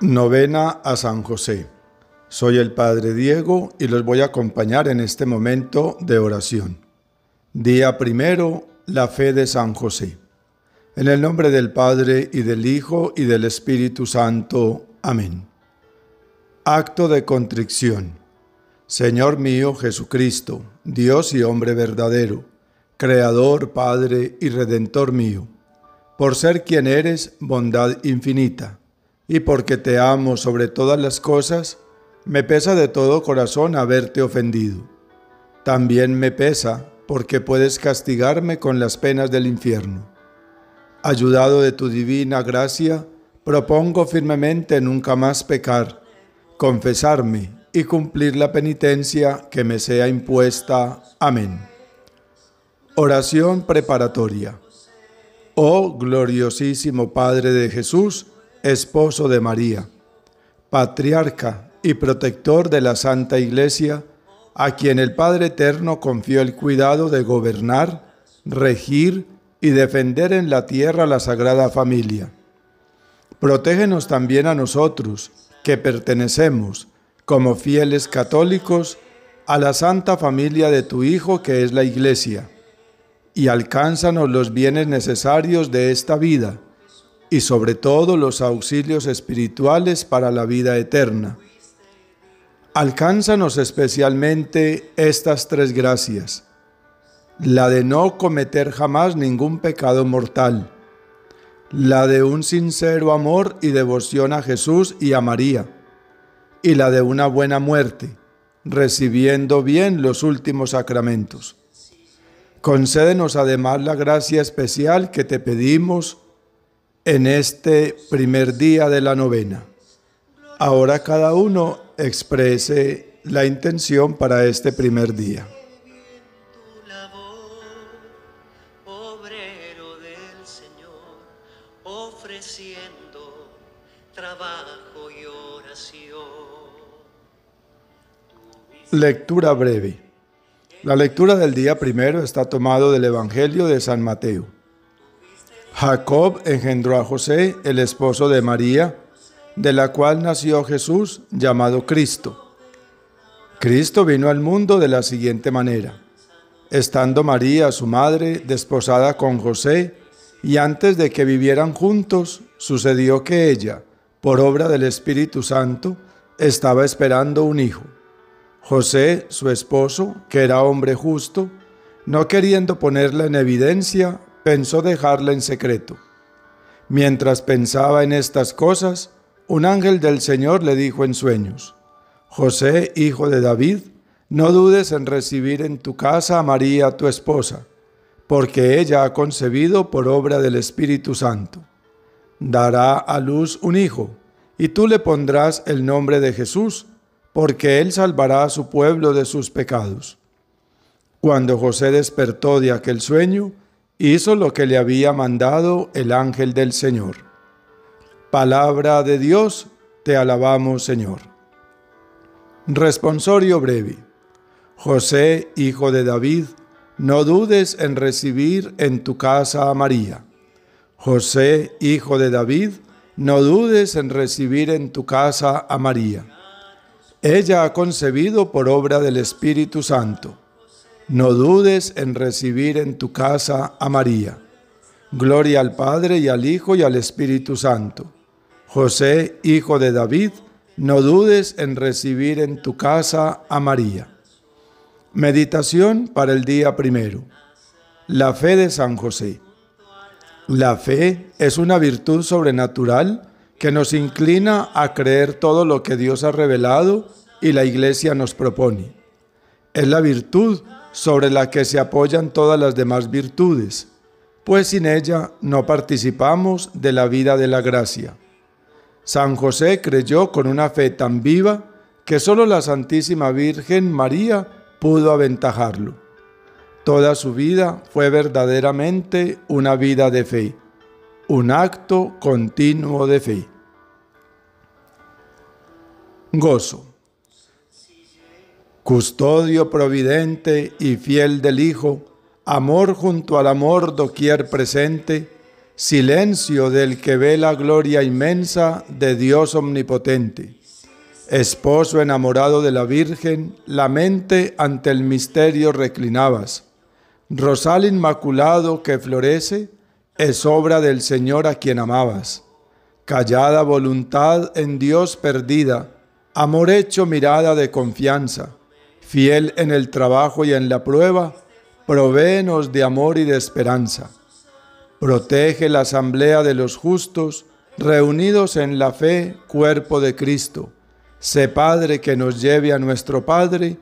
Novena a San José. Soy el Padre Diego y los voy a acompañar en este momento de oración. Día primero, la fe de San José. En el nombre del Padre y del Hijo y del Espíritu Santo. Amén. Acto de contrición. Señor mío Jesucristo, Dios y hombre verdadero, Creador, Padre y Redentor mío, por ser quien eres, bondad infinita y porque te amo sobre todas las cosas, me pesa de todo corazón haberte ofendido. También me pesa porque puedes castigarme con las penas del infierno. Ayudado de tu divina gracia, propongo firmemente nunca más pecar, confesarme y cumplir la penitencia que me sea impuesta. Amén. Oración preparatoria. Oh gloriosísimo Padre de Jesús, esposo de María, patriarca y protector de la Santa Iglesia, a quien el Padre Eterno confió el cuidado de gobernar, regir y defender en la tierra la Sagrada Familia. Protégenos también a nosotros, que pertenecemos, como fieles católicos, a la Santa Familia de tu Hijo, que es la Iglesia, y alcánzanos los bienes necesarios de esta vida y sobre todo los auxilios espirituales para la vida eterna. Alcánzanos especialmente estas tres gracias. La de no cometer jamás ningún pecado mortal. La de un sincero amor y devoción a Jesús y a María. Y la de una buena muerte, recibiendo bien los últimos sacramentos. Concédenos además la gracia especial que te pedimos en este primer día de la novena. Ahora cada uno exprese la intención para este primer día. Lectura breve. La lectura del día primero está tomado del Evangelio de San Mateo. Jacob engendró a José, el esposo de María, de la cual nació Jesús llamado Cristo. Cristo vino al mundo de la siguiente manera. Estando María, su madre, desposada con José, y antes de que vivieran juntos, sucedió que ella, por obra del Espíritu Santo, estaba esperando un hijo. José, su esposo, que era hombre justo, no queriendo ponerla en evidencia, pensó dejarla en secreto. Mientras pensaba en estas cosas, un ángel del Señor le dijo en sueños, José, hijo de David, no dudes en recibir en tu casa a María, tu esposa, porque ella ha concebido por obra del Espíritu Santo. Dará a luz un hijo, y tú le pondrás el nombre de Jesús, porque él salvará a su pueblo de sus pecados. Cuando José despertó de aquel sueño, hizo lo que le había mandado el ángel del Señor. Palabra de Dios, te alabamos Señor. Responsorio breve. José, hijo de David, no dudes en recibir en tu casa a María. José, hijo de David, no dudes en recibir en tu casa a María. Ella ha concebido por obra del Espíritu Santo no dudes en recibir en tu casa a María. Gloria al Padre y al Hijo y al Espíritu Santo. José, hijo de David, no dudes en recibir en tu casa a María. Meditación para el día primero. La fe de San José. La fe es una virtud sobrenatural que nos inclina a creer todo lo que Dios ha revelado y la Iglesia nos propone. Es la virtud sobre la que se apoyan todas las demás virtudes, pues sin ella no participamos de la vida de la gracia. San José creyó con una fe tan viva que sólo la Santísima Virgen María pudo aventajarlo. Toda su vida fue verdaderamente una vida de fe, un acto continuo de fe. Gozo custodio providente y fiel del Hijo, amor junto al amor doquier presente, silencio del que ve la gloria inmensa de Dios omnipotente. Esposo enamorado de la Virgen, la mente ante el misterio reclinabas. Rosal inmaculado que florece, es obra del Señor a quien amabas. Callada voluntad en Dios perdida, amor hecho mirada de confianza, fiel en el trabajo y en la prueba, provéenos de amor y de esperanza. Protege la asamblea de los justos, reunidos en la fe, cuerpo de Cristo. Sé Padre que nos lleve a nuestro Padre,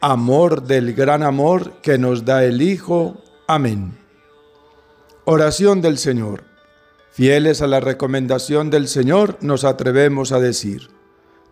amor del gran amor que nos da el Hijo. Amén. Oración del Señor. Fieles a la recomendación del Señor, nos atrevemos a decir,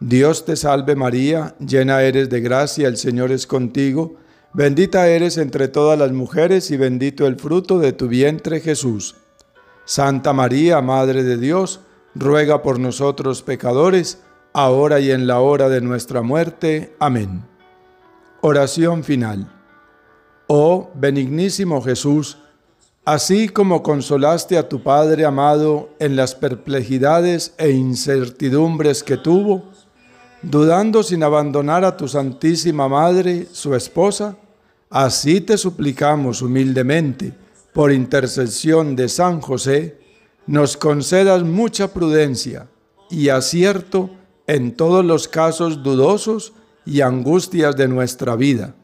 Dios te salve María, llena eres de gracia, el Señor es contigo, bendita eres entre todas las mujeres y bendito el fruto de tu vientre Jesús. Santa María, Madre de Dios, ruega por nosotros pecadores, ahora y en la hora de nuestra muerte. Amén. Oración final. Oh benignísimo Jesús, Así como consolaste a tu Padre amado en las perplejidades e incertidumbres que tuvo, dudando sin abandonar a tu Santísima Madre, su esposa, así te suplicamos humildemente, por intercesión de San José, nos concedas mucha prudencia y acierto en todos los casos dudosos y angustias de nuestra vida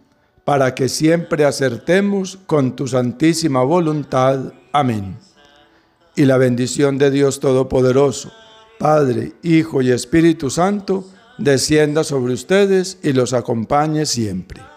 para que siempre acertemos con tu santísima voluntad. Amén. Y la bendición de Dios Todopoderoso, Padre, Hijo y Espíritu Santo, descienda sobre ustedes y los acompañe siempre.